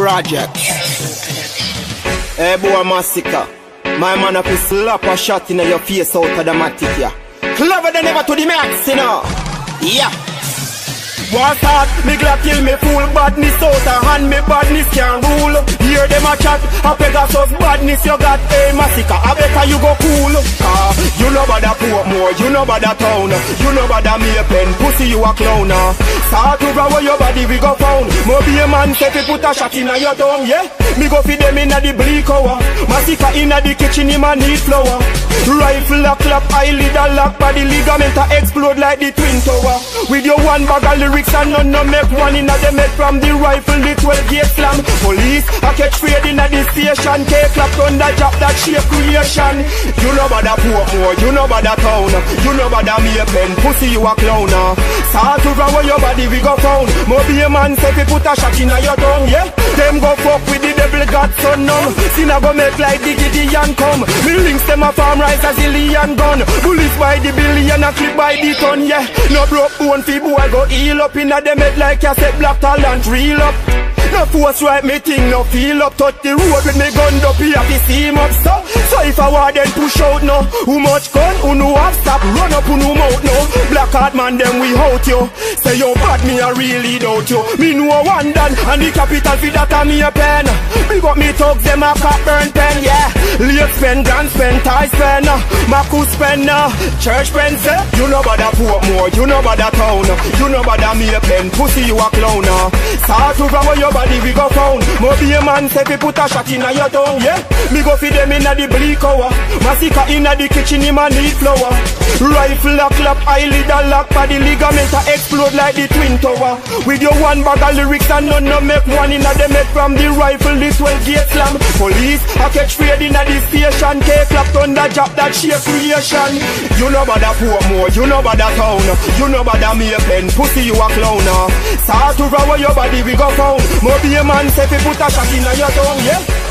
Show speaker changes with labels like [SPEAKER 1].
[SPEAKER 1] project. Hey boy Masicka. My man up is slap a shot in your face out of the matic yeah. Clever than ever to the max, you know. Yeah. One start, me glad kill me fool badness out a hand me badness can rule Hear them a chat, a Pegasus badness you got a Masicka I better you go cool Ah, you know about that more, you know about that town You know about that me pen, pussy you a clown ah. Start to where your body we go found. Mo be a man say fi put a shot in your tongue, yeah. Me go feed them inna the bleak hour. Masicka inna the kitchen, him a need flour. Rifle a clap, eyelid a lock Body ligament a explode like the twin tower With your one bag of lyrics and none no make one inna the head From the rifle the 12 gate slam Police a catch trade inna the station. Take clap on the job that shape creation. You know about that poor more, you know about that town You know about that me a pen, pussy you a clown. Ah. Start to run your body we go found. Mo be a man say put a shot inna your tongue, yeah. Them go fuck with the got so numb. Sin a go make like the Gideon come. Me links them a farm rise a zillion gun. Bullets by the billion a clip by the ton, yeah. No broke bone fi boy go heal up inna them head like a set black talent real up. No force right me thing, no feel up. Touch the road with me gun up here fi steam up. So So if I want them push out no. Who much gun, who know have stop Run up heart man them we out you Say you bad me I really doubt you Me know one done And the capital fi that a me a pen. Big up me thugs them a cop burn pen yeah Late spend, grand spend, tie spend Maku spend, church spend say You know about that more, you know about that town You know about that me a pen Pussy you a clown. Start to where your body we go found. Mo be a man say put a shot inna your tongue yeah. Me go feed them inna the bleak hour. Masicka inna the kitchen him a need flour. Rifle a clap, eyelid a lock Body ligament a explode like the twin tower. With your one bag of lyrics and none no make one inna the make From the rifle this 12 gate slam. Police I catch trade inna the station on the job that shape creation. You know about that poor more, you know about that town. You know about that pen, pussy you a clown. Start to row your body we go found. Mo be a man say put a shot in your tongue, yeah